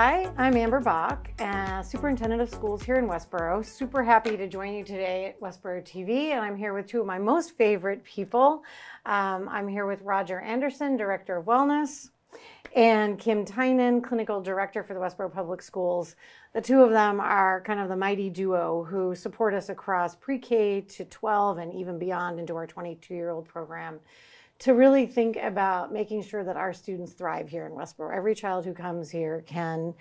Hi, I'm Amber Bock, uh, Superintendent of Schools here in Westborough. Super happy to join you today at Westborough TV, and I'm here with two of my most favorite people. Um, I'm here with Roger Anderson, Director of Wellness, and Kim Tynan, Clinical Director for the Westborough Public Schools. The two of them are kind of the mighty duo who support us across pre-K to 12 and even beyond into our 22-year-old program to really think about making sure that our students thrive here in Westborough. Every child who comes here can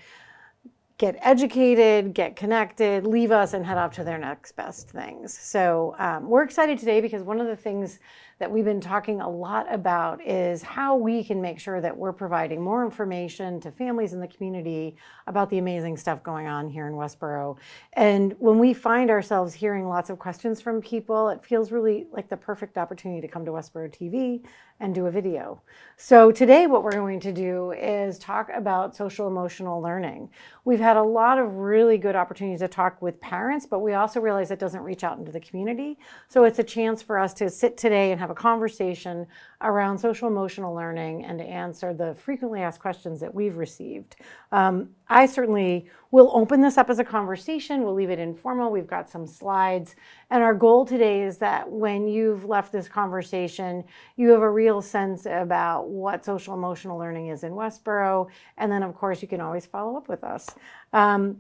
get educated, get connected, leave us, and head off to their next best things. So um, we're excited today because one of the things that we've been talking a lot about is how we can make sure that we're providing more information to families in the community about the amazing stuff going on here in Westborough. And when we find ourselves hearing lots of questions from people, it feels really like the perfect opportunity to come to Westborough TV and do a video. So today what we're going to do is talk about social emotional learning. We've had a lot of really good opportunities to talk with parents, but we also realize it doesn't reach out into the community. So it's a chance for us to sit today and have a conversation around social emotional learning and to answer the frequently asked questions that we've received. Um, I certainly will open this up as a conversation. We'll leave it informal. We've got some slides. And our goal today is that when you've left this conversation, you have a real sense about what social emotional learning is in Westborough. And then, of course, you can always follow up with us. Um,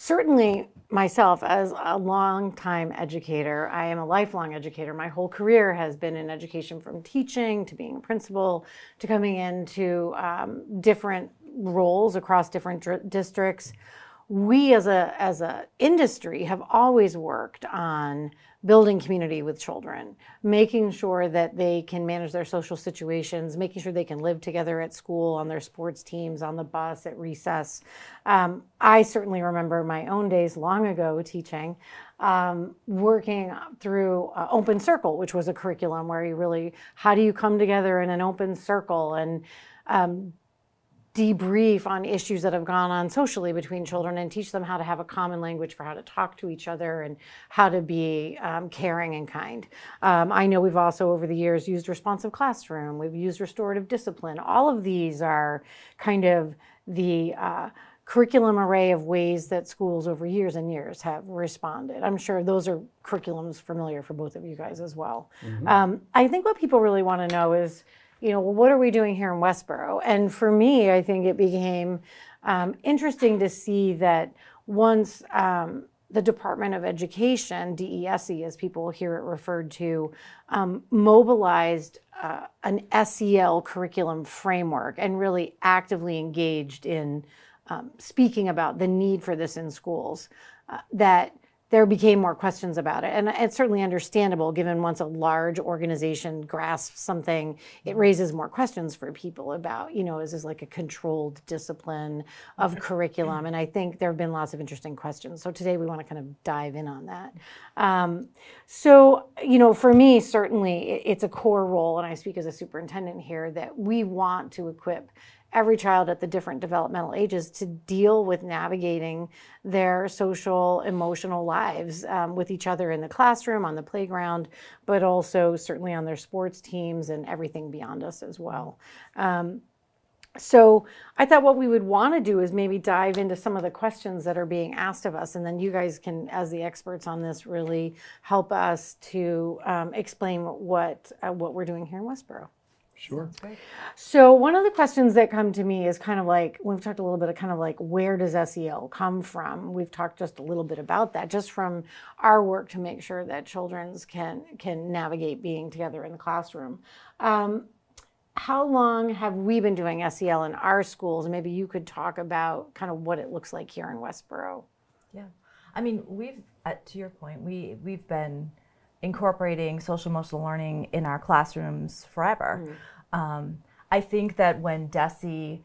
certainly, myself as a long-time educator, I am a lifelong educator. My whole career has been in education from teaching to being a principal to coming into um, different roles across different districts. We as a as a industry have always worked on building community with children, making sure that they can manage their social situations, making sure they can live together at school, on their sports teams, on the bus, at recess. Um, I certainly remember my own days long ago teaching, um, working through uh, Open Circle, which was a curriculum where you really, how do you come together in an open circle and um, debrief on issues that have gone on socially between children and teach them how to have a common language for how to talk to each other and how to be um, caring and kind. Um, I know we've also over the years used responsive classroom, we've used restorative discipline. All of these are kind of the uh, curriculum array of ways that schools over years and years have responded. I'm sure those are curriculums familiar for both of you guys as well. Mm -hmm. um, I think what people really want to know is you know, well, what are we doing here in Westboro? And for me, I think it became um, interesting to see that once um, the Department of Education, DESE as people hear it referred to, um, mobilized uh, an SEL curriculum framework and really actively engaged in um, speaking about the need for this in schools, uh, that there became more questions about it. And it's certainly understandable given once a large organization grasps something, it raises more questions for people about, you know, is this like a controlled discipline of curriculum? And I think there have been lots of interesting questions. So today we want to kind of dive in on that. Um, so, you know, for me, certainly it's a core role, and I speak as a superintendent here, that we want to equip every child at the different developmental ages to deal with navigating their social, emotional lives um, with each other in the classroom, on the playground, but also certainly on their sports teams and everything beyond us as well. Um, so I thought what we would want to do is maybe dive into some of the questions that are being asked of us, and then you guys can, as the experts on this, really help us to um, explain what uh, what we're doing here in Westborough. Sure. So one of the questions that come to me is kind of like we've talked a little bit of kind of like where does SEL come from? We've talked just a little bit about that, just from our work to make sure that children's can can navigate being together in the classroom. Um, how long have we been doing SEL in our schools? Maybe you could talk about kind of what it looks like here in Westborough. Yeah, I mean we've uh, to your point we we've been incorporating social emotional learning in our classrooms forever. Mm. Um, I think that when DESE,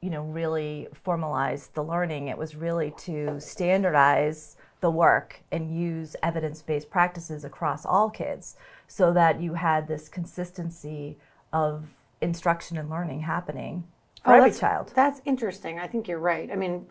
you know, really formalized the learning, it was really to standardize the work and use evidence-based practices across all kids so that you had this consistency of instruction and learning happening for oh, every child. That's interesting. I think you're right. I mean,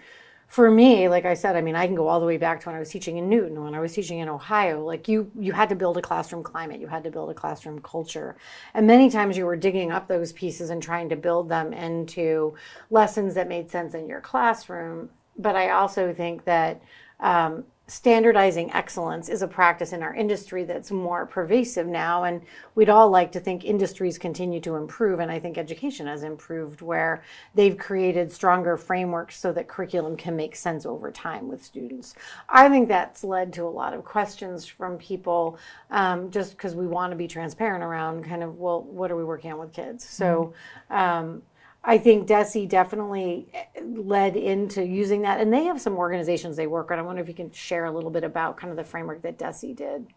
for me, like I said, I mean, I can go all the way back to when I was teaching in Newton, when I was teaching in Ohio. Like you, you had to build a classroom climate, you had to build a classroom culture, and many times you were digging up those pieces and trying to build them into lessons that made sense in your classroom. But I also think that um, standardizing excellence is a practice in our industry that's more pervasive now and we'd all like to think industries continue to improve and i think education has improved where they've created stronger frameworks so that curriculum can make sense over time with students. I think that's led to a lot of questions from people um, just because we want to be transparent around kind of well what are we working on with kids? So um, I think DESE definitely led into using that, and they have some organizations they work on. I wonder if you can share a little bit about kind of the framework that DESE did.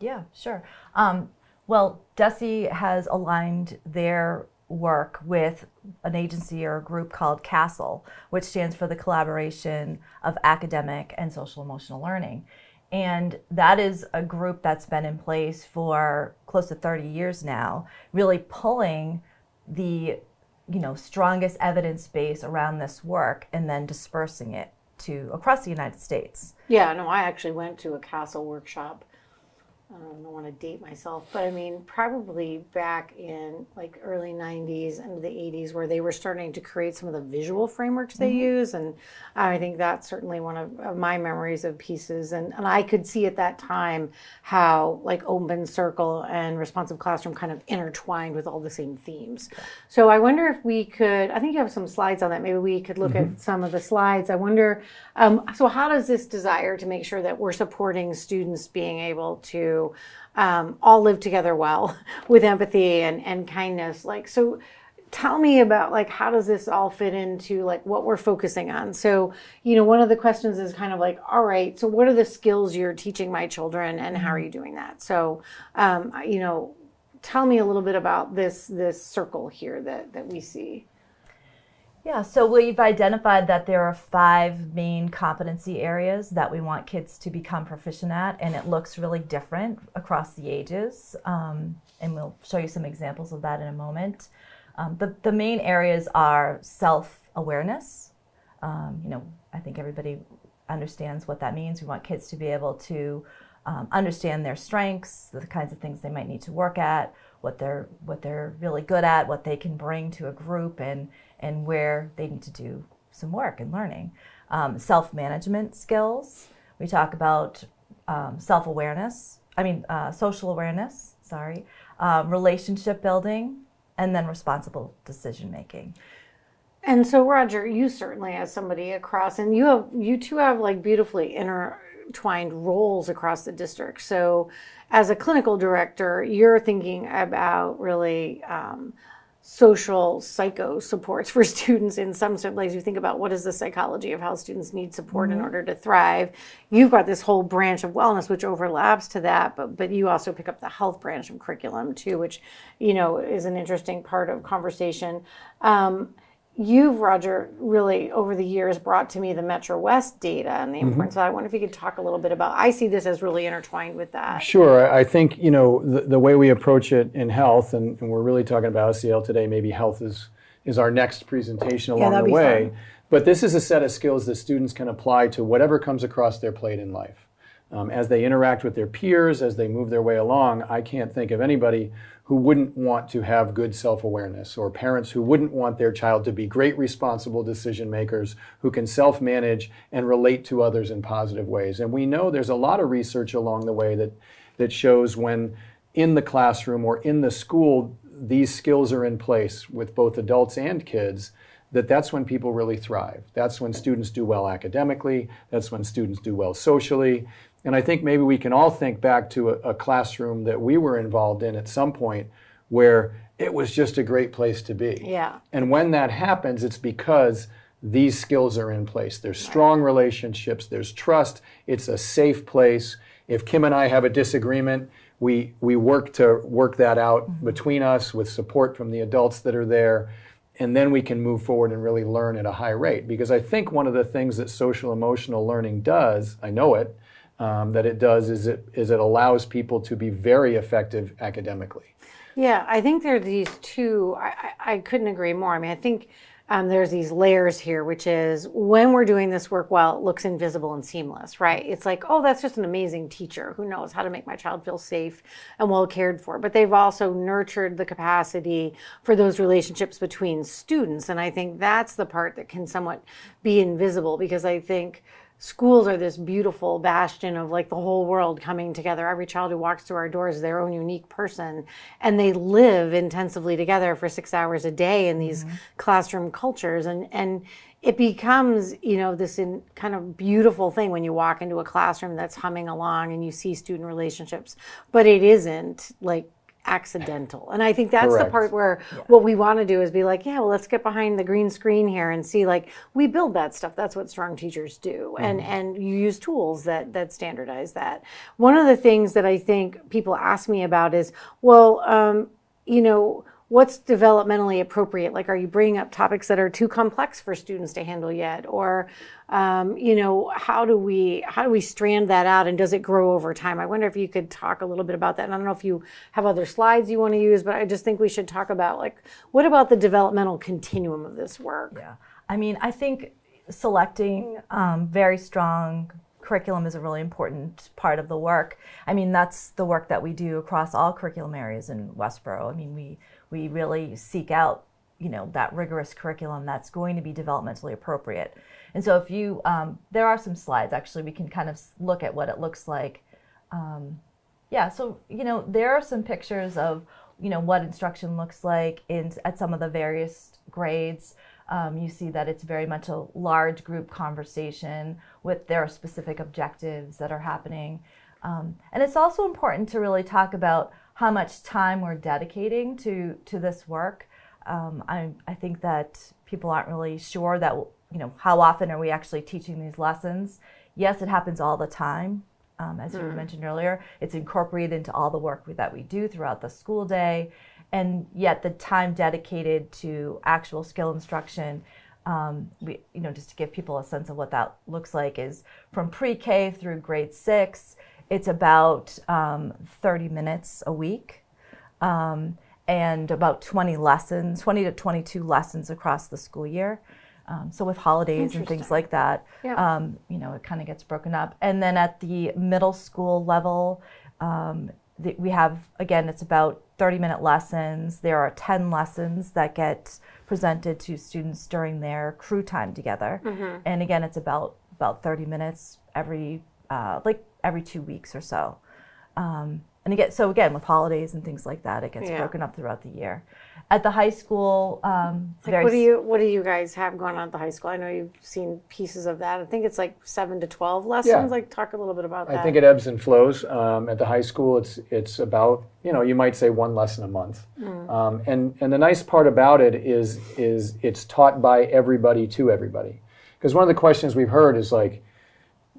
Yeah, sure. Um, well, DESE has aligned their work with an agency or a group called CASEL, which stands for the Collaboration of Academic and Social Emotional Learning. And that is a group that's been in place for close to 30 years now, really pulling the you know strongest evidence base around this work and then dispersing it to across the United States. Yeah, no, I actually went to a CASEL workshop I don't want to date myself, but I mean, probably back in like early 90s and the 80s, where they were starting to create some of the visual frameworks they mm-hmm. use. And I think that's certainly one of, of, my memories of pieces. And, and I could see at that time how like Open Circle and Responsive Classroom kind of intertwined with all the same themes. So I wonder if we could, I think you have some slides on that. Maybe we could look mm-hmm. at some of the slides. I wonder, um, so how does this desire to make sure that we're supporting students being able to um, all live together well with empathy and, and kindness. Like, so tell me about like how does this all fit into like what we're focusing on so you know one of the questions is kind of like all right so what are the skills you're teaching my children and how are mm-hmm. you doing that so um, you know tell me a little bit about this this circle here that that we see yeah, so we've identified that there are five main competency areas that we want kids to become proficient at, and it looks really different across the ages. Um, and we'll show you some examples of that in a moment. Um, the, the main areas are self awareness. Um, you know, I think everybody understands what that means. We want kids to be able to um, understand their strengths, the kinds of things they might need to work at, what they're what they're really good at, what they can bring to a group, and and where they need to do some work and learning. Um, self management skills. We talk about um, self awareness, I mean, uh, social awareness, sorry, um, relationship building, and then responsible decision making. And so, Roger, you certainly, as somebody across, and you have, you two have like beautifully intertwined roles across the district. So, as a clinical director, you're thinking about really um, social psycho supports for students in some ways. You think about what is the psychology of how students need support mm-hmm. in order to thrive. You've got this whole branch of wellness which overlaps to that but but you also pick up the health branch of curriculum too which you know is an interesting part of conversation. Um, you've roger really over the years brought to me the metro west data and the mm-hmm. importance mm-hmm. i wonder if you could talk a little bit about i see this as really intertwined with that sure i think you know the, the way we approach it in health and, and, we're really talking about SEL today maybe health is is our next presentation along yeah, the way fun. but this is a set of skills that students can apply to whatever comes across their plate in life um, as they interact with their peers as they move their way along i can't think of anybody who wouldn't want to have good self awareness, or parents who wouldn't want their child to be great, responsible decision makers who can self manage and relate to others in positive ways. And we know there's a lot of research along the way that, that shows when in the classroom or in the school, these skills are in place with both adults and kids that that's when people really thrive. That's when students do well academically, that's when students do well socially, and I think maybe we can all think back to a, a, classroom that we were involved in at some point where it was just a great place to be. Yeah. And when that happens, it's because these skills are in place. There's strong relationships, there's trust, it's a safe place. If Kim and I have a disagreement, we, we work to work that out mm-hmm. between us with support from the adults that are there. And then we can move forward and really learn at a high rate. Because I think one of the things that social emotional learning does, I know it, um, that it does is it is it allows people to be very effective academically. Yeah, I think there are these two. I, I, couldn't agree more. I mean, I think um, there's these layers here, which is when we're doing this work well, it looks invisible and seamless, right? It's like, oh, that's just an amazing teacher who knows how to make my child feel safe and well cared for. But they've also nurtured the capacity for those relationships between students. And I think that's the part that can somewhat be invisible because I think schools are this beautiful bastion of like the whole world coming together. Every child who walks through our doors is their own unique person, and they live intensively together for six hours a day in these mm-hmm. classroom cultures. And and it becomes you know this in, kind of beautiful thing when you walk into a classroom that's humming along and you see student relationships, but it isn't like accidental. And I think that's Correct. the part where yeah. what we want to do is be like, yeah, well, let's get behind the green screen here and see like we build that stuff. That's what strong teachers do. Mm-hmm. And and you use tools that that standardize that. One of the things that I think people ask me about is, well, um, you know, what's developmentally appropriate? Like are you bringing up topics that are too complex for students to handle yet? Or um, you know how do we how do we strand that out and does it grow over time? I wonder if you could talk a little bit about that. And i don't know if you have other slides you want to use but i just think we should talk about like what about the developmental continuum of this work? Yeah. I mean i think selecting um, very strong curriculum is a really important part of the work. I mean, that's the work that we do across all curriculum areas in Westborough. I mean, we we really seek out you know that rigorous curriculum that's going to be developmentally appropriate. And so if you um, there are some slides actually we can kind of look at what it looks like. Um, yeah so you know there are some pictures of you know what instruction looks like in at some of the various grades. Um, you see that it's very much a large group conversation with their specific objectives that are happening. Um, and it's also important to really talk about how much time we're dedicating to to this work. Um, I, I think that people aren't really sure that you know how often are we actually teaching these lessons. Yes, it happens all the time. Um, as mm. you mentioned earlier, it's incorporated into all the work that we do throughout the school day, and yet the time dedicated to actual skill instruction um, we, you know, just to give people a sense of what that looks like, is from pre-K through grade six. It's about um, 30 minutes a week um, and about 20 lessons, 20 to 22 lessons across the school year. Um, so with holidays and things like that, yeah. Um, you know, it kind of gets broken up. And then at the middle school level, um, the, we have again, it's about 30 minute lessons. There are 10 lessons that get presented to students during their crew time together. Mm-hmm. And again, it's about about 30 minutes every uh, like every two weeks or so. Um, and again, so again, with holidays and things like that, it gets yeah. broken up throughout the year. At the high school, um, like what do you what do you guys have going on at the high school? I know you've seen pieces of that. I think it's like seven to twelve lessons. Yeah. Like talk a little bit about that. I think it ebbs and flows. Um, at the high school, it's it's about you know you might say one lesson a month. Mm. Um, and and the nice part about it is is it's taught by everybody to everybody. Because one of the questions we've heard is like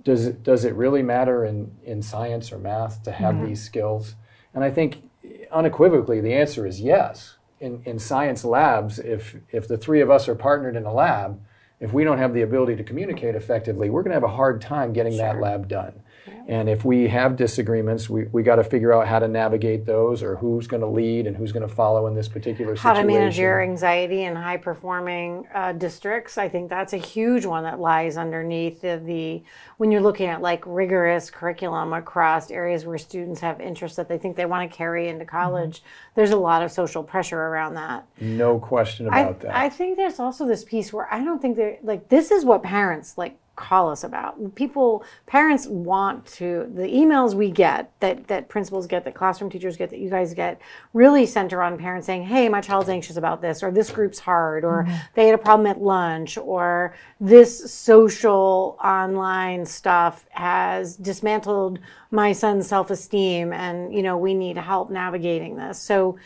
does it, does it really matter in, in science or math to have mm-hmm. these skills? And I think unequivocally the answer is yes. In, in science labs, if, if the three of us are partnered in a lab, if we don't have the ability to communicate effectively, we're going to have a hard time getting sure. that lab done. And if we have disagreements, we, we got to figure out how to navigate those or who's going to lead and who's going to follow in this particular situation. How to manage your anxiety in high performing uh, districts. I think that's a huge one that lies underneath the, the, when you're looking at like rigorous curriculum across areas where students have interests that they think they want to carry into mm-hmm. college. Mm-hmm. There's a lot of social pressure around that. No question about I, that. I think there's also this piece where I don't think that like this is what parents like call us about. People, parents want to, the emails we get that, that principals get, that classroom teachers get, that you guys get, really center on parents saying, hey, my child's anxious about this, or this group's hard, or mm-hmm. they had a problem at lunch, or this social online stuff has dismantled my son's self-esteem, and, you know, we need help navigating this. So,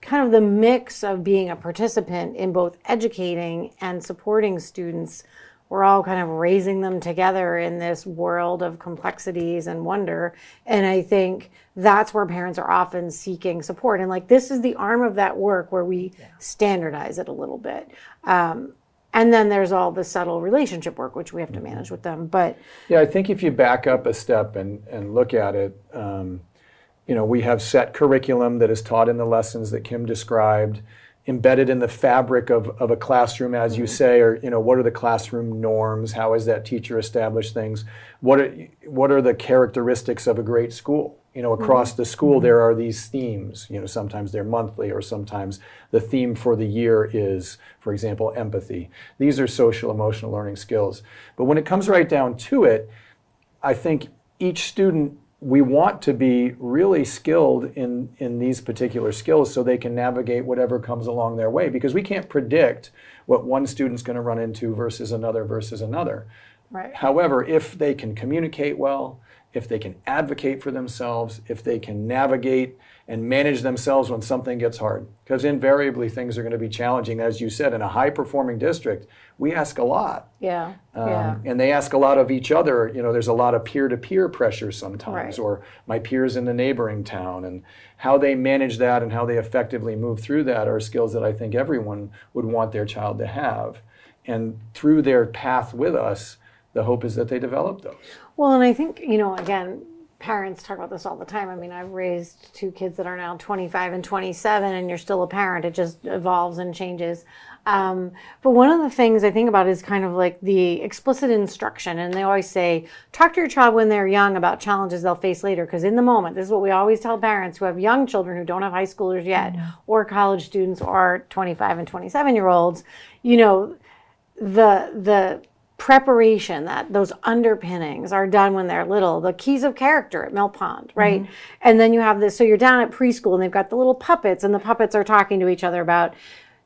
kind of the mix of being a participant in both educating and supporting students we're all kind of raising them together in this world of complexities and wonder. And I think that's where parents are often seeking support. And like this is the arm of that work where we yeah. standardize it a little bit. Um, and then there's all the subtle relationship work, which we have to mm-hmm. manage with them. But yeah, I think if you back up a step and, and look at it, um, you know, we have set curriculum that is taught in the lessons that Kim described embedded in the fabric of, of a classroom, as you mm-hmm. say, or you know, what are the classroom norms? How has that teacher established things? What are what are the characteristics of a great school? You know, across mm-hmm. the school mm-hmm. there are these themes. You know, sometimes they're monthly, or sometimes the theme for the year is, for example, empathy. These are social emotional learning skills. But when it comes right down to it, I think each student we want to be really skilled in, in these particular skills so they can navigate whatever comes along their way because we can't predict what one student's going to run into versus another versus another. Right. However, if they can communicate well, if they can advocate for themselves, if they can navigate and manage themselves when something gets hard. Because invariably things are going to be challenging. As you said, in a high performing district, we ask a lot. Yeah. Um, yeah. And they ask a lot of each other. You know, there's a lot of peer to peer pressure sometimes, right. or my peers in the neighboring town. And how they manage that and how they effectively move through that are skills that I think everyone would want their child to have. And through their path with us, the hope is that they develop those. Well, and I think, you know, again, parents talk about this all the time. I mean, I've raised two kids that are now 25 and 27, and you're still a parent. It just evolves and changes. Um, but one of the things I think about is kind of like the explicit instruction. And they always say, talk to your child when they're young about challenges they'll face later. Because in the moment, this is what we always tell parents who have young children who don't have high schoolers yet, or college students, or 25 and 27 year olds. You know, the the preparation that those underpinnings are done when they're little the keys of character at mill pond right mm-hmm. and then you have this so you're down at preschool and they've got the little puppets and the puppets are talking to each other about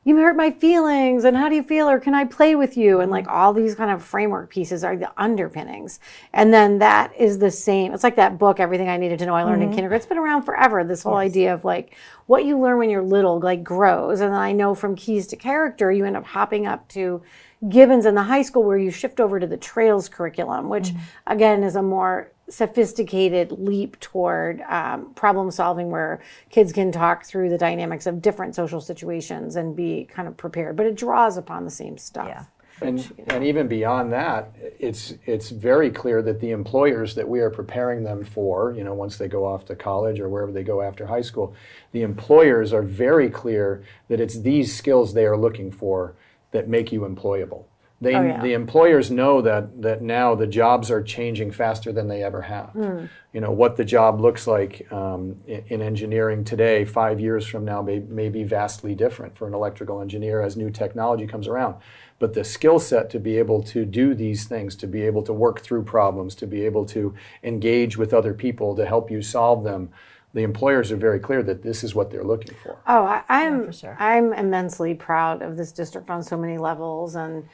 you hurt my feelings and how do you feel or can i play with you and like all these kind of framework pieces are the underpinnings and then that is the same it's like that book everything i needed to know i learned mm-hmm. in kindergarten it's been around forever this whole idea of like what you learn when you're little like grows and then i know from keys to character you end up hopping up to Gibbons in the high school where you shift over to the Trails curriculum, which mm-hmm. again is a more sophisticated leap toward um, problem solving where kids can talk through the dynamics of different social situations and be kind of prepared. But it draws upon the same stuff. Yeah. And, you know. and even beyond that, it's it's very clear that the employers that we are preparing them for, you know, once they go off to college or wherever they go after high school, the employers are very clear that it's these skills they are looking for that make you employable. They, oh, yeah. The employers know that, that now the jobs are changing faster than they ever have. Mm. You know, what the job looks like um, in, in, engineering today, five years from now, may, may be vastly different for an electrical engineer as new technology comes around. But the skill set to be able to do these things, to be able to work through problems, to be able to engage with other people to help you solve them, the employers are very clear that this is what they're looking for. Oh, I, am yeah, sure. I'm immensely proud of this district on so many levels. And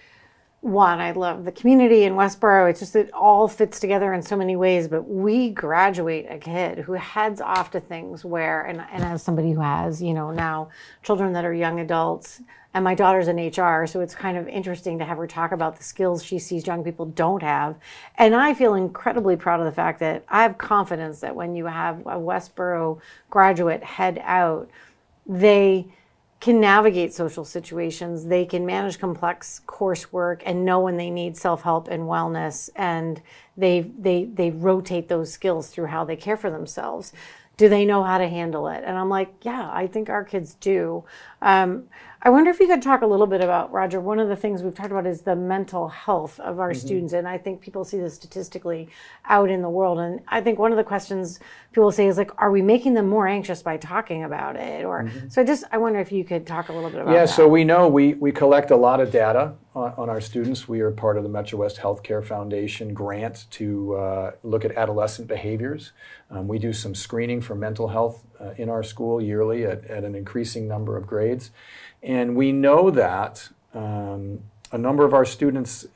one, I love the community in Westborough. It's just it all fits together in so many ways. But we graduate a kid who heads off to things where, and, and as somebody who has, you know, now children that are young adults and my daughter's in HR, so it's kind of interesting to have her talk about the skills she sees young people don't have. And I feel incredibly proud of the fact that I have confidence that when you have a Westborough graduate head out, they can navigate social situations, they can manage complex coursework and know when they need self-help and wellness and they they they rotate those skills through how they care for themselves. Do they know how to handle it? And I'm like, yeah, I think our kids do. Um, I wonder if you could talk a little bit about, Roger, one of the things we've talked about is the mental health of our mm-hmm. students. And I think people see this statistically out in the world. And I think one of the questions people say is like, are we making them more anxious by talking about it? Or mm-hmm. so I just, I wonder if you could talk a little bit about it. yeah, that. so we know we, we collect a lot of data on, on, our students. We are part of the Metro West Healthcare Foundation grant to uh, look at adolescent behaviors. Um, we do some screening for mental health uh, in our school yearly at, at an increasing number of grades. And we know that um, a number of our students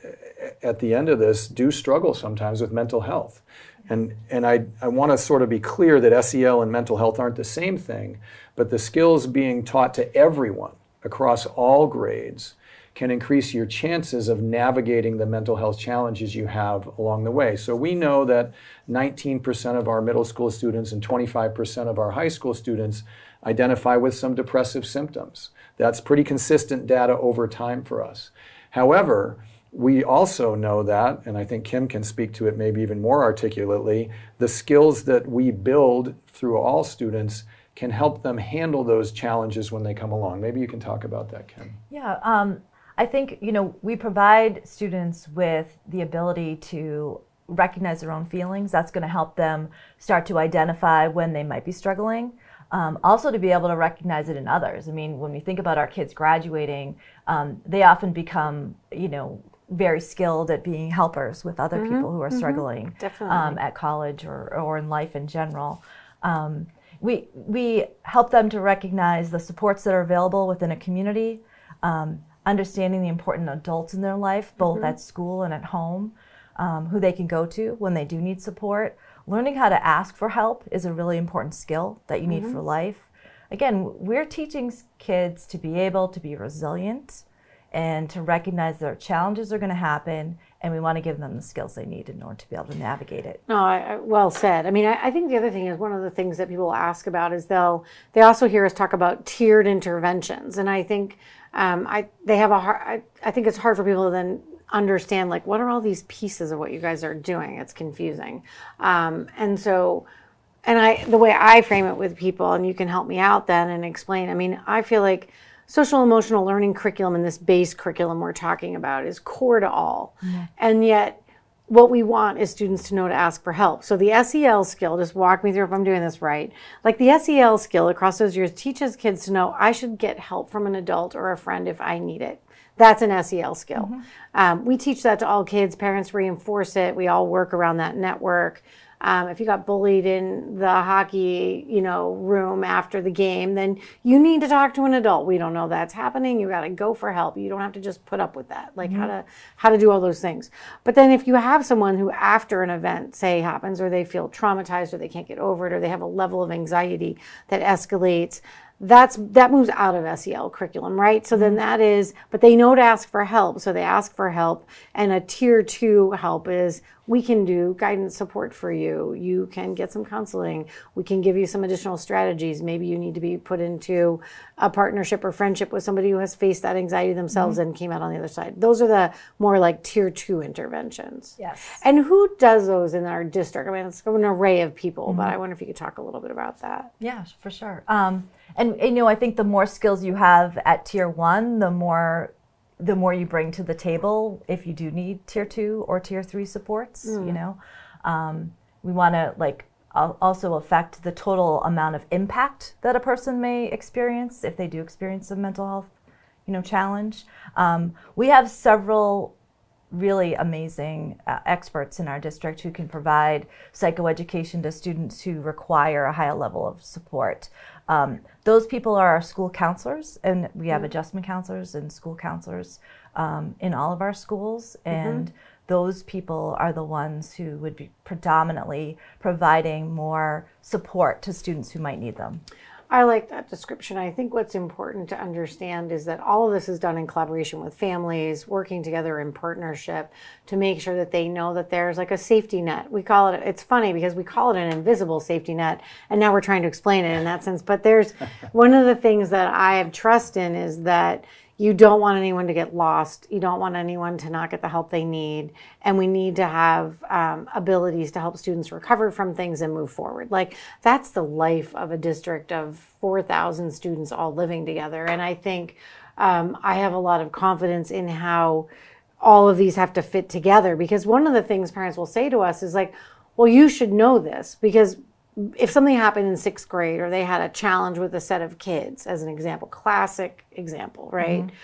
at the end of this do struggle sometimes with mental health. And, and I, I want to sort of be clear that SEL and mental health aren't the same thing, but the skills being taught to everyone across all grades can increase your chances of navigating the mental health challenges you have along the way. So we know that 19% of our middle school students and 25% of our high school students identify with some depressive symptoms. That's pretty consistent data over time for us. However, we also know that, and I think Kim can speak to it maybe even more articulately, the skills that we build through all students can help them handle those challenges when they come along. Maybe you can talk about that, Kim. Yeah, um, I think you know we provide students with the ability to recognize their own feelings. That's going to help them start to identify when they might be struggling. Um, also, to be able to recognize it in others. I mean, when we think about our kids graduating, um, they often become, you know, very skilled at being helpers with other mm-hmm, people who are mm-hmm. struggling um, at college or, or in life in general. Um, we, we help them to recognize the supports that are available within a community, um, understanding the important adults in their life, both mm-hmm. at school and at home, um, who they can go to when they do need support. Learning how to ask for help is a really important skill that you need mm-hmm. for life. Again, we're teaching kids to be able to be resilient and to recognize their challenges are going to happen and we want to give them the skills they need in order to be able to navigate it. No, I, I, well said. I mean, I, I, think the other thing is one of the things that people ask about is they'll they also hear us talk about tiered interventions, and I think um, I they have a hard. I, I think it's hard for people to then understand like what are all these pieces of what you guys are doing. It's confusing, um, and so. And I, the way I frame it with people, and you can help me out then and explain. I mean, I feel like social emotional learning curriculum and this base curriculum we're talking about is core to all. Mm-hmm. And yet, what we want is students to know to ask for help. So the SEL skill, just walk me through if I'm doing this right. Like the SEL skill across those years teaches kids to know I should get help from an adult or a friend if I need it. That's an SEL skill. Mm-hmm. Um, we teach that to all kids. Parents reinforce it. We all work around that network. Um, if you got bullied in the hockey, you know, room after the game, then you need to talk to an adult. We don't know that's happening. You got to go for help. You don't have to just put up with that. Like mm-hmm. how to how to do all those things. But then if you have someone who after an event say happens or they feel traumatized or they can't get over it or they have a level of anxiety that escalates, that's that moves out of SEL curriculum, right? So then mm-hmm. that is, but they know to ask for help, so they ask for help. And a tier two help is we can do guidance support for you. You can get some counseling. We can give you some additional strategies. Maybe you need to be put into a partnership or friendship with somebody who has faced that anxiety themselves mm-hmm. and came out on the other side. Those are the more like tier two interventions. Yes. And who does those in our district? I mean, it's an array of people, mm-hmm. but I wonder if you could talk a little bit about that. Yeah, for sure. Um, and, and, you know, I think the more skills you have at tier one, the more the more you bring to the table if you do need tier two or tier three supports. Mm. You know, um, we want to like also affect the total amount of impact that a person may experience if they do experience a mental health, you know, challenge. Um, we have several really amazing uh, experts in our district who can provide psychoeducation to students who require a higher level of support. Um, those people are our school counselors, and we have mm-hmm. adjustment counselors and school counselors um, in all of our schools. Mm-hmm. And mm-hmm. those people are the ones who would be predominantly providing more support to students who might need them. I like that description. I think what's important to understand is that all of this is done in collaboration with families, working together in partnership to make sure that they know that there's like a safety net. We call it, it's funny because we call it an invisible safety net, and now we're trying to explain it in that sense. But there's one of the things that I have trust in is that you don't want anyone to get lost. You don't want anyone to not get the help they need. And we need to have um, abilities to help students recover from things and move forward. Like that's the life of a district of 4,000 students all living together. And I think um, I have a lot of confidence in how all of these have to fit together because one of the things parents will say to us is like, well, you should know this because if something happened in sixth grade or they had a challenge with a set of kids, as an example, classic example, right? Mm-hmm.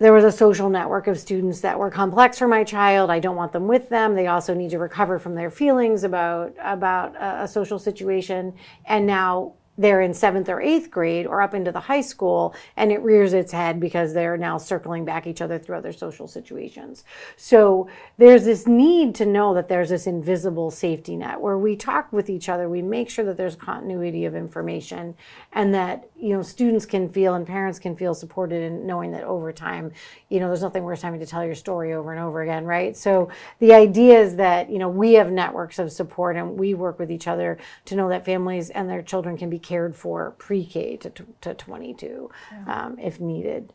There was a social network of students that were complex for my child. I don't want them with them. They also need to recover from their feelings about about a, a social situation. And now they're in seventh or eighth grade or up into the high school and it rears its head because they're now circling back each other through other social situations. So there's this need to know that there's this invisible safety net where we talk with each other, we make sure that there's continuity of information and that, you know, students can feel and parents can feel supported in knowing that over time, you know, there's nothing worse having to tell your story over and over again, right? So the idea is that, you know, we have networks of support and we work with each other to know that families and their children can be cared for pre-K to, to 22 yeah. um, if needed.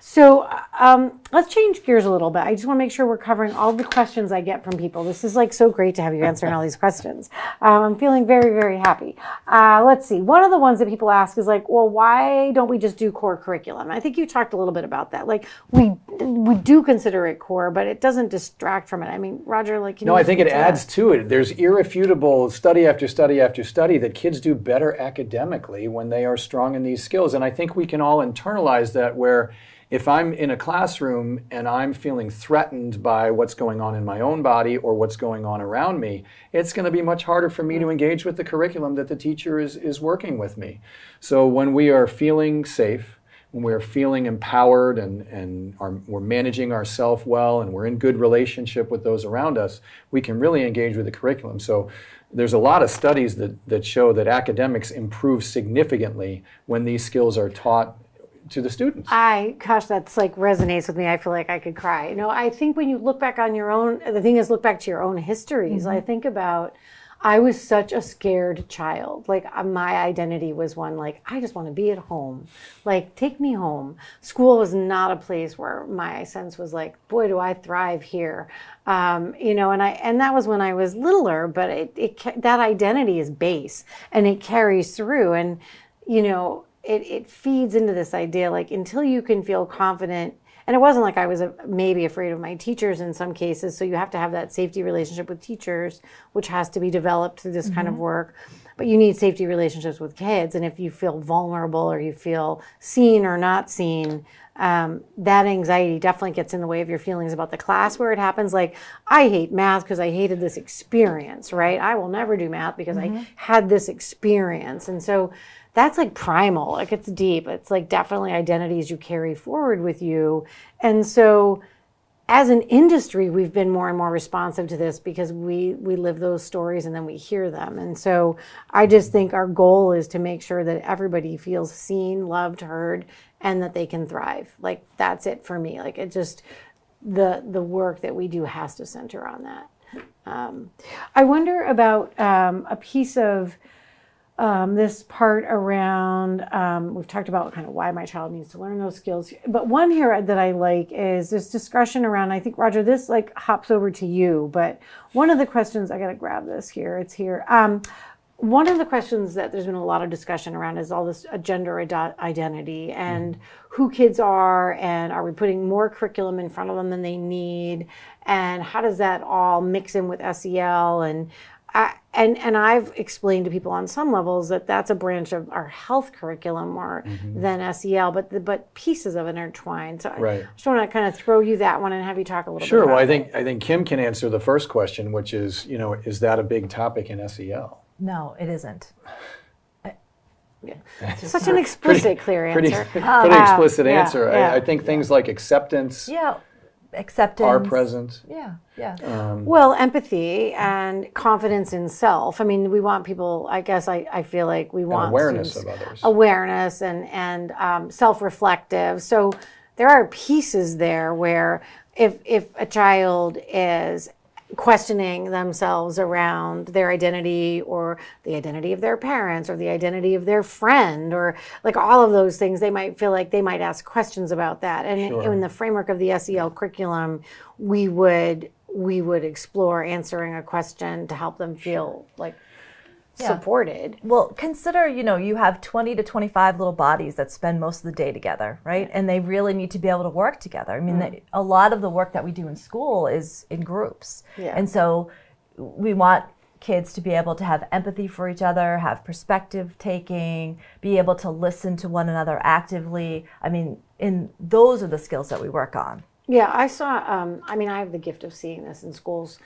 So um, let's change gears a little bit. I just want to make sure we're covering all the questions I get from people. This is like so great to have you answering all these questions. Um, I'm feeling very, very happy. Uh, let's see. One of the ones that people ask is like, well, why don't we just do core curriculum? I think you talked a little bit about that. Like we we do consider it core, but it doesn't distract from it. I mean, Roger, like no, I think it adds that? to it. There's irrefutable study after study after study that kids do better academically when they are strong in these skills, and I think we can all internalize that where if I'm in a classroom and I'm feeling threatened by what's going on in my own body or what's going on around me, it's going to be much harder for me to engage with the curriculum that the teacher is, is working with me. So when we are feeling safe, when we're feeling empowered and, and are, we're managing ourselves well and we're in good relationship with those around us, we can really engage with the curriculum. So there's a lot of studies that, that show that academics improve significantly when these skills are taught to the students. I, gosh, that's like resonates with me. I feel like I could cry. You know, I think when you look back on your own, the thing is, look back to your own histories. Mm-hmm. I think about, I was such a scared child. Like uh, my identity was one like I just want to be at home. Like take me home. School was not a place where my sense was like, boy, do I thrive here. Um, you know, and I and that was when I was littler. But it, it that identity is base and it carries through. And you know, it, it feeds into this idea like until you can feel confident and it wasn't like I was a, maybe afraid of my teachers in some cases. So you have to have that safety relationship with teachers, which has to be developed through this mm-hmm. kind of mm-hmm. work. But you need safety relationships with kids. And if you feel vulnerable or you feel seen or not seen, um, that anxiety definitely gets in the way of your feelings about the class where it happens. Like, I hate math because I hated this experience, right? I will never do math because mm-hmm. I had this experience. And so that's like primal like it's deep. It's like definitely identities you carry forward with you. And so as an industry we've been more and more responsive to this because we we live those stories and then we hear them. And so i just think our goal is to make sure that everybody feels seen loved heard and that they can thrive. Like that's it for me. Like it just the the work that we do has to center on that. Um, i wonder about um, a piece of um, this part around um, we've talked about kind of why my child needs to learn those skills. But one here that i like is this discussion around i think roger this like hops over to you but one of the questions i gotta grab this here it's here. Um, one of the questions that there's been a lot of discussion around is all this gender identity and mm. who kids are and are we putting more curriculum in front of them than they need? And how does that all mix in with sel and I, and and I've explained to people on some levels that that's a branch of our health curriculum more mm-hmm. than SEL, but the, but pieces of it intertwined. So right. I just want to kind of throw you that one and have you talk a little sure, bit. Sure. Well, I think I think Kim can answer the first question, which is you know is that a big topic in SEL? No, it isn't. Yeah. Such an explicit, pretty, clear answer. Pretty, pretty uh, explicit answer. Yeah, I, I, think things like acceptance. Yeah acceptance. Are present yeah yeah. Um, well empathy and confidence in self. I mean we want people i guess i, I feel like we want awareness of others. awareness and and um, self-reflective. So there are pieces there where if if a child is questioning themselves around their identity or the identity of their parents or the identity of their friend or like all of those things they might feel like they might ask questions about that and sure. in the framework of the SEL curriculum we would we would explore answering a question to help them feel like yeah. supported. Well, consider, you know, you have 20 to 25 little bodies that spend most of the day together, right? And they really need to be able to work together. I mean, mm. a lot of the work that we do in school is in groups. Yeah. And so we want kids to be able to have empathy for each other, have perspective taking, be able to listen to one another actively. I mean, in those are the skills that we work on. Yeah, I saw. Um, I mean, I have the gift of seeing this in schools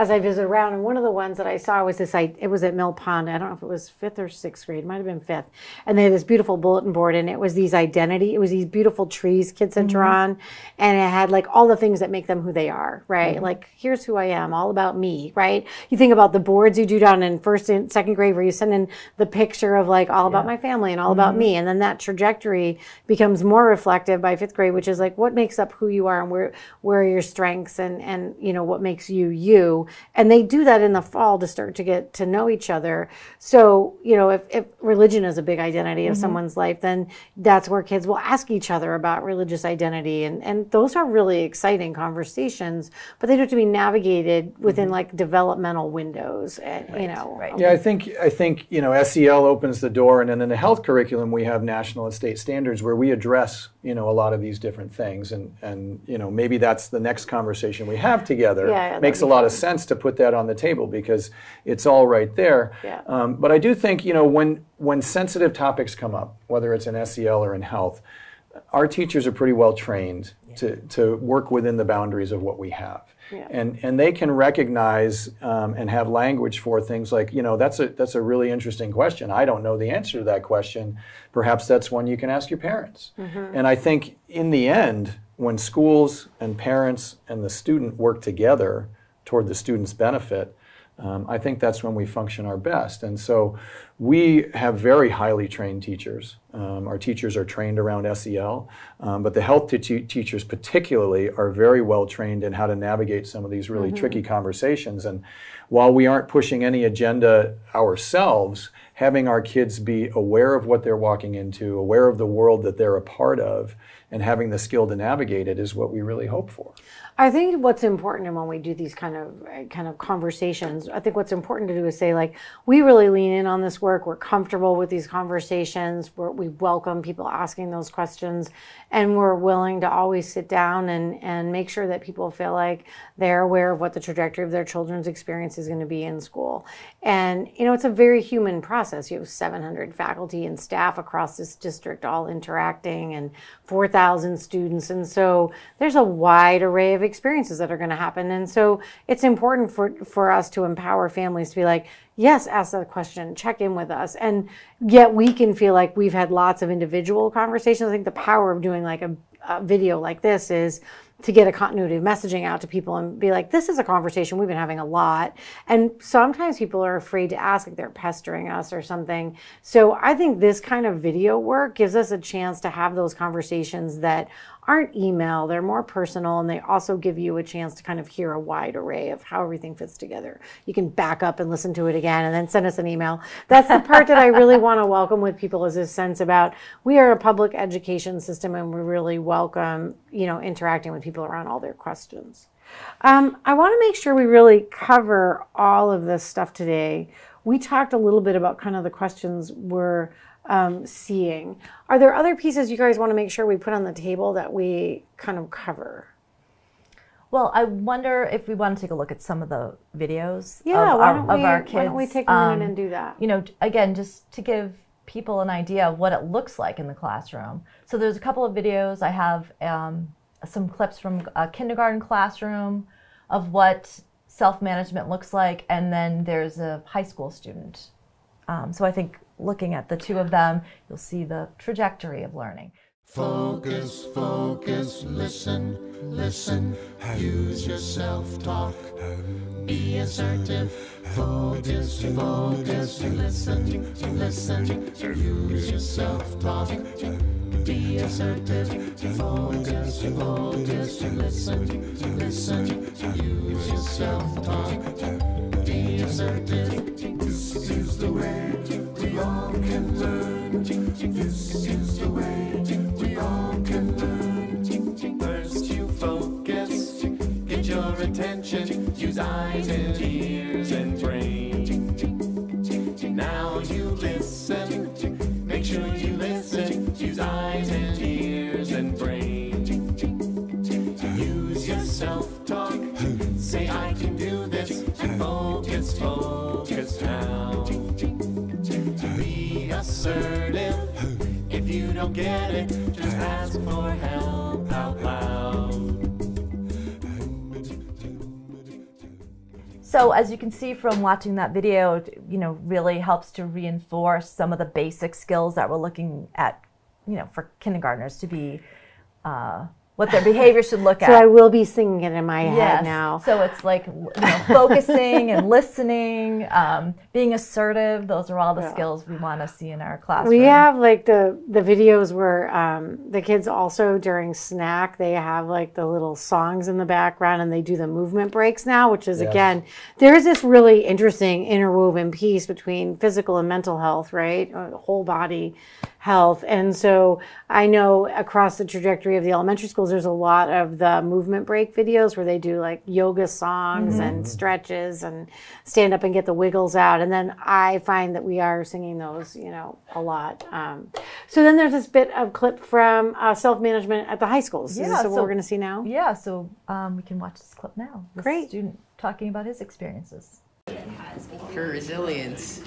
as I visit around. And one of the ones that I saw was this. I, it was at Mill Pond. I don't know if it was fifth or sixth grade. It might have been fifth. And they had this beautiful bulletin board, and it was these identity. It was these beautiful trees kids had mm-hmm. on, and it had like all the things that make them who they are. Right. Mm-hmm. Like here's who I am. All about me. Right. You think about the boards you do down in first and second grade, where you send in the picture of like all about yeah. my family and all mm-hmm. about me, and then that trajectory becomes more reflective by fifth grade, which is like what makes up who you are and where where are your strengths and and you know what makes you you and they do that in the fall to start to get to know each other so you know if, if religion is a big identity of mm-hmm. someone's life then that's where kids will ask each other about religious identity and and those are really exciting conversations but they do have to be navigated within mm-hmm. like developmental windows and, right. you know right. yeah i think i think you know sel opens the door and then in the health curriculum we have national and state standards where we address you know a lot of these different things and and you know maybe that's the next conversation we have together yeah, yeah, makes a lot fun. of sense to put that on the table because it's all right there yeah. Um, but i do think you know when when sensitive topics come up whether it's in sel or in health our teachers are pretty well trained yeah. to, to work within the boundaries of what we have yeah. And, and they can recognize um, and have language for things like, you know, that's a, that's a really interesting question. I don't know the answer to that question. Perhaps that's one you can ask your parents. Mm-hmm. And I think in the end, when schools and parents and the student work together toward the student's benefit, um, I think that's when we function our best. And so we have very highly trained teachers. Um, our teachers are trained around SEL, um, but the health teachers, particularly, are very well trained in how to navigate some of these really mm-hmm. tricky conversations. And while we aren't pushing any agenda ourselves, having our kids be aware of what they're walking into, aware of the world that they're a part of, and having the skill to navigate it is what we really hope for. I think what's important and when we do these kind of kind of conversations, I think what's important to do is say like we really lean in on this work. We're comfortable with these conversations. We're, we welcome people asking those questions, and we're willing to always sit down and and make sure that people feel like they're aware of what the trajectory of their children's experience is going to be in school. And you know, it's a very human process. You have 700 faculty and staff across this district all interacting, and 4,000 students, and so there's a wide array of experiences that are going to happen. And so it's important for, for us to empower families to be like, yes, ask that question, check in with us. And yet we can feel like we've had lots of individual conversations. I think the power of doing like a, a video like this is to get a continuity of messaging out to people and be like, this is a conversation we've been having a lot. And sometimes people are afraid to ask, like they're pestering us or something. So I think this kind of video work gives us a chance to have those conversations that aren't email, they're more personal, and they also give you a chance to kind of hear a wide array of how everything fits together. You can back up and listen to it again and then send us an email. That's the part that I really want to welcome with people is this sense about we are a public education system and we really welcome, you know, interacting with people around all their questions. Um, I want to make sure we really cover all of this stuff today. We talked a little bit about kind of the questions we're um, seeing. Are there other pieces you guys want to make sure we put on the table that we kind of cover? Well, I wonder if we want to take a look at some of the videos yeah, of, our, we, our kids. Why don't we take a minute um, and do that? You know, again, just to give people an idea of what it looks like in the classroom. So there's a couple of videos. I have um, some clips from a kindergarten classroom of what self-management looks like, and then there's a high school student. Um, so I think looking at the two of them, you'll see the trajectory of learning. Focus, focus, listen, listen, use your self-talk, be assertive, focus, focus, listen, listen, use your self-talk, be assertive, focus, focus, listen, listen, use your self-talk, be assertive, this is the way all can learn. This is the way we all can learn. First you focus, get your attention, use eyes and ears and brain. Now you listen, make sure you listen, use eyes and ears and brain. Use your self-talk, say I can do this, and focus, focus now assertive. If you don't get it, just ask for help out loud. So as you can see from watching that video, you know, really helps to reinforce some of the basic skills that we're looking at, you know, for kindergartners to be uh, what their behavior should look so at. So I will be singing it in my yes. head now. So it's like you know, focusing and listening, um, being assertive. Those are all the yeah. skills we want to see in our classroom. We have like the the videos where um, the kids also during snack they have like the little songs in the background and they do the movement breaks now, which is yes. again there's this really interesting interwoven piece between physical and mental health, right? Uh, whole body health. And so I know across the trajectory of the elementary schools, there's a lot of the movement break videos where they do like yoga songs mm-hmm. and stretches and stand up and get the wiggles out. And then I find that we are singing those, you know, a lot. Um, so then there's this bit of clip from uh, self management at the high schools. Yeah, Is this so, what we're going to see now? Yeah, so um, we can watch this clip now. This Great. Student talking about his experiences. For resilience,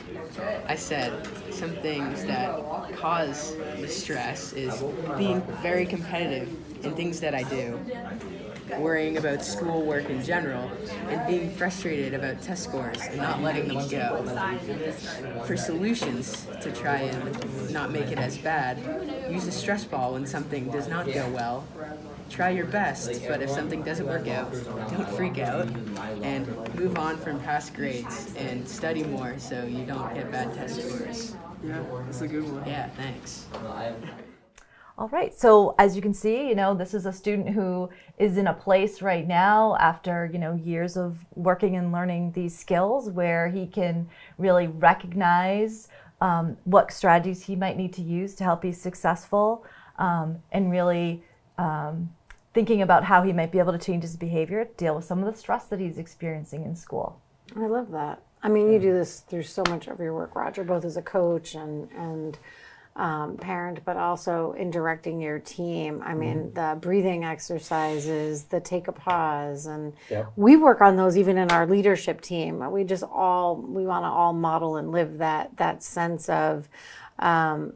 I said some things that cause the stress is being very competitive in things that I do, worrying about schoolwork in general, and being frustrated about test scores and not letting them go. For solutions to try and not make it as bad, use a stress ball when something does not go well try your best, but if something doesn't work out, don't freak out and move on from past grades and study more so you don't get bad test scores. Yeah, that's a good one. Yeah, thanks. All right. So as you can see, you know, this is a student who is in a place right now after, you know, years of working and learning these skills where he can really recognize um, what strategies he might need to use to help be successful um, and really um, thinking about how he might be able to change his behavior, deal with some of the stress that he's experiencing in school. I love that. I mean, you do this through so much of your work, Roger, both as a coach and and um, parent, but also in directing your team. I mean, mm-hmm. the breathing exercises, the take a pause, and yep. we work on those even in our leadership team. We just all we want to all model and live that that sense of um,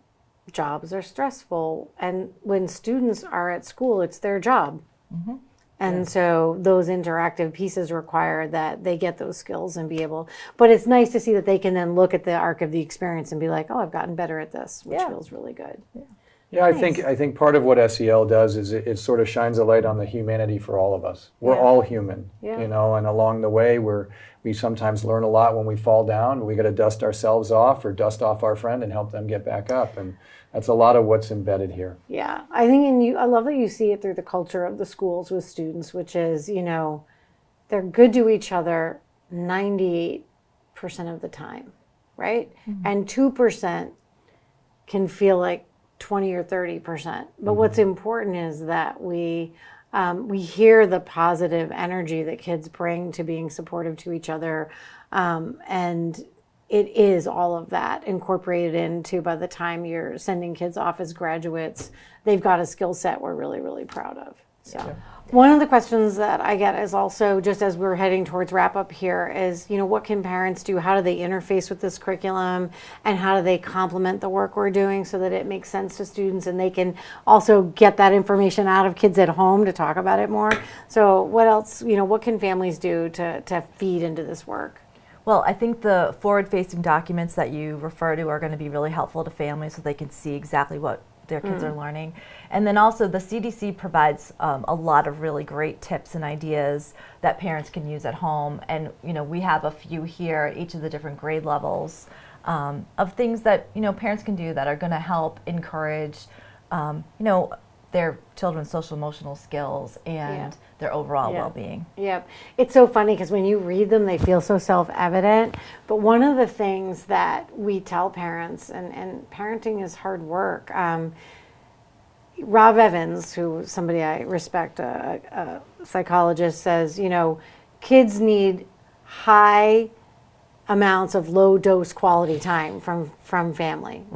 jobs are stressful. And when students are at school, it's their job. Mm-hmm. And yeah. so those interactive pieces require that they get those skills and be able, but it's nice to see that they can then look at the arc of the experience and be like, oh, I've gotten better at this, which yeah. feels really good. Yeah. Yeah, nice. I think I think part of what SEL does is it, it, sort of shines a light on the humanity for all of us. We're yeah. all human, yeah. you know, and along the way we're we sometimes learn a lot when we fall down. We got to dust ourselves off or dust off our friend and help them get back up. And that's a lot of what's embedded here. Yeah, I think, and you, I love that you see it through the culture of the schools with students, which is, you know, they're good to each other 98% of the time, right? Mm-hmm. And 2% can feel like 20 or 30%. But mm-hmm. what's important is that we um, we hear the positive energy that kids bring to being supportive to each other. Um, and it is all of that incorporated into by the time you're sending kids off as graduates, they've got a skill set we're really, really proud of. So. Yeah. One of the questions that I get is also just as we're heading towards wrap up here is, you know, what can parents do? How do they interface with this curriculum and how do they complement the work we're doing so that it makes sense to students and they can also get that information out of kids at home to talk about it more? So, what else, you know, what can families do to, to feed into this work? Well, I think the forward facing documents that you refer to are going to be really helpful to families so they can see exactly what their kids mm. are learning. And then also the CDC provides um, a lot of really great tips and ideas that parents can use at home. And you know we have a few here at each of the different grade levels um, of things that you know parents can do that are going to help encourage um, you know their children's social emotional skills and yeah. Their overall yeah. well-being. Yep. It's so funny because when you read them they feel so self-evident, but one of the things that we tell parents and and parenting is hard work. Um, Rob Evans, who somebody I respect, a, a psychologist, says, you know, kids need high amounts of low dose quality time from from family, mm-hmm.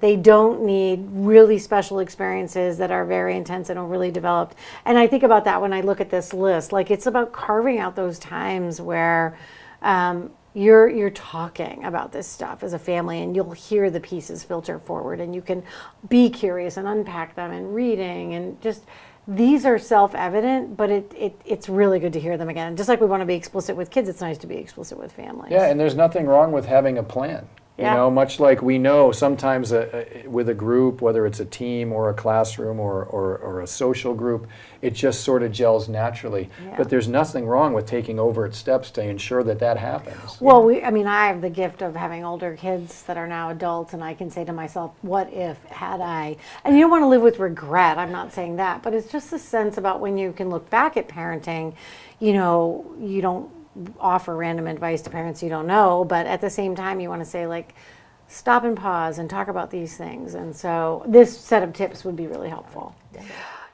They don't need really special experiences that are very intense and overly developed. And I think about that when I look at this list. Like it's about carving out those times where um, you're you're talking about this stuff as a family and you'll hear the pieces filter forward and you can be curious and unpack them and reading and just these are self-evident, but it, it it's really good to hear them again. Just like we want to be explicit with kids, it's nice to be explicit with families. Yeah, and there's nothing wrong with having a plan. Yeah. You know, much like we know sometimes a, a, with a group, whether it's a team or a classroom or, or, or a social group, it just sort of gels naturally. Yeah. But there's nothing wrong with taking overt steps to ensure that that happens. Well, we, I mean, I have the gift of having older kids that are now adults, and I can say to myself, what if, had I? And you don't want to live with regret, I'm not saying that, but it's just a sense about when you can look back at parenting, you know, you don't offer random advice to parents you don't know, but at the same time, you want to say, like, stop and pause and talk about these things. And so, this set of tips would be really helpful. Yeah.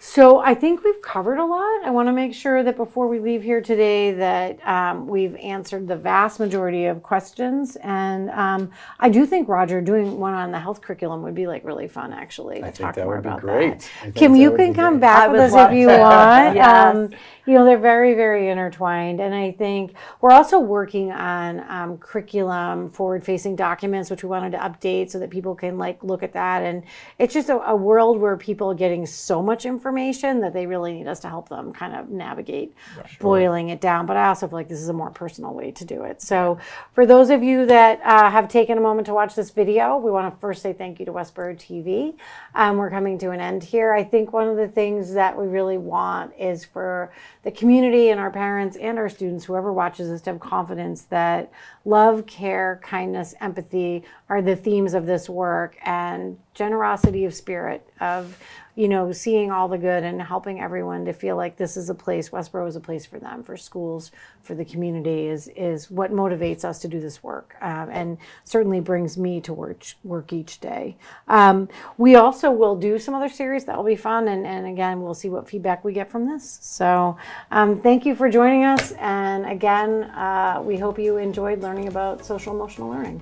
So I think we've covered a lot. I want to make sure that before we leave here today that um, we've answered the vast majority of questions. And um, I do think Roger doing one on the health curriculum would be like really fun, actually. To I talk think that more would be about great. That. Kim, you can come great. back with us if you want. yes. Um, you know, they're very, very intertwined. And I think we're also working on um, curriculum forward facing documents, which we wanted to update so that people can like look at that. And it's just a, a, world where people are getting so much information that they really need us to help them kind of navigate yeah, sure. boiling it down. But I also feel like this is a more personal way to do it. So for those of you that uh, have taken a moment to watch this video, we want to first say thank you to Westborough TV. Um, we're coming to an end here. I think one of the things that we really want is for the community and our parents and our students, whoever watches this, to have confidence that love, care, kindness, empathy are the themes of this work and generosity of spirit of you know, seeing all the good and helping everyone to feel like this is a place, Westborough is a place for them, for schools, for the community is is what motivates us to do this work, um, and certainly brings me to work work each day. Um, we also will do some other series that will be fun, and, and again, we'll see what feedback we get from this. So, um, thank you for joining us, and again, uh, we hope you enjoyed learning about social emotional learning.